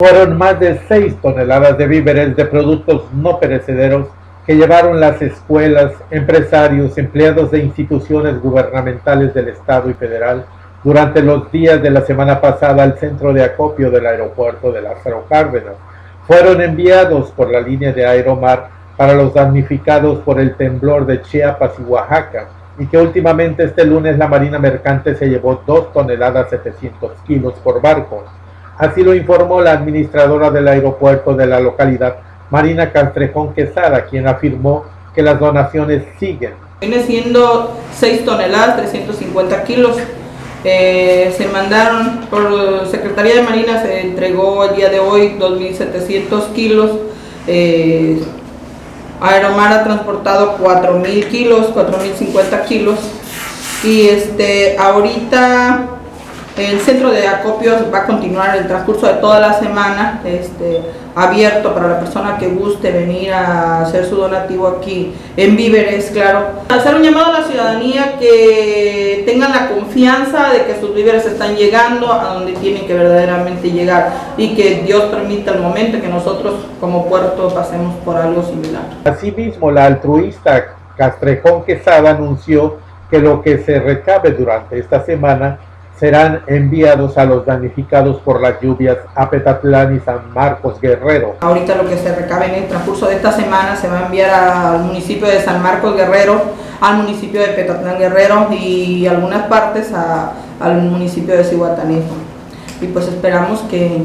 Fueron más de 6 toneladas de víveres de productos no perecederos que llevaron las escuelas, empresarios, empleados de instituciones gubernamentales del Estado y federal durante los días de la semana pasada al centro de acopio del aeropuerto de Lázaro Cárdenas. Fueron enviados por la línea de Aeromar para los damnificados por el temblor de Chiapas y Oaxaca, y que últimamente este lunes la Marina Mercante se llevó 2 toneladas 700 kilos por barco. Así lo informó la administradora del aeropuerto de la localidad, Marina Castrejón Quesada, quien afirmó que las donaciones siguen. Viene siendo 6 toneladas, 350 kilos. Eh, se mandaron por Secretaría de Marina, se entregó el día de hoy 2.700 kilos. Eh, Aeromar ha transportado 4.000 kilos, 4.050 kilos. Y este, ahorita el centro de acopios va a continuar el transcurso de toda la semana, este, abierto para la persona que guste venir a hacer su donativo aquí en víveres, claro. Hacer un llamado a la ciudadanía que tengan la confianza de que sus víveres están llegando a donde tienen que verdaderamente llegar y que Dios permita el momento que nosotros como puerto pasemos por algo similar. Asimismo, la altruista Castrejón Quesada anunció que lo que se recabe durante esta semana serán enviados a los damnificados por las lluvias a Petatlán y San Marcos Guerrero. Ahorita lo que se recabe en el transcurso de esta semana se va a enviar al municipio de San Marcos Guerrero, al municipio de Petatlán Guerrero y algunas partes al municipio de Cihuatanejo. Y pues esperamos que,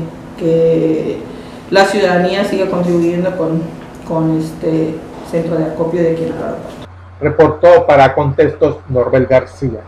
la ciudadanía siga contribuyendo con, con este centro de acopio de aquí Reportó para Contextos Norbel García.